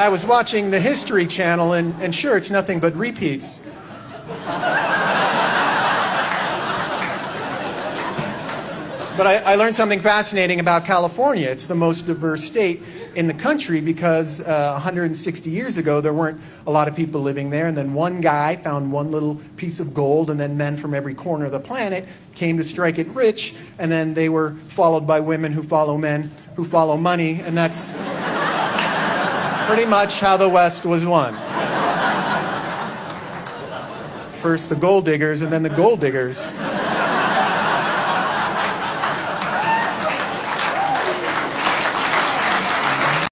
I was watching the History Channel, and, and sure, it's nothing but repeats. But I, I, learned something fascinating about California. It's the most diverse state in the country because uh, 160 years ago there weren't a lot of people living there, and then one guy found one little piece of gold, and then men from every corner of the planet came to strike it rich, and then they were followed by women who follow men who follow money, and that's pretty much how the West was won. First the gold diggers, and then the gold diggers.